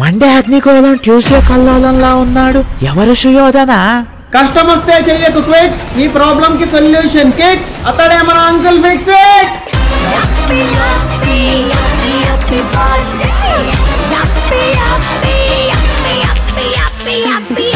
Monday అగ్నిగోళం Tuesday కల్లోలంలా ఉన్నాడు. ఎవరు సుయోధనా? కష్టం వస్తే చెయ్యకు క్విట్ నీ ప్రాబ్లం కి సొల్యూషన్ కిట్ అతడే మన uncle fixed Happy, happy, happy, happy, happy, happy, happy.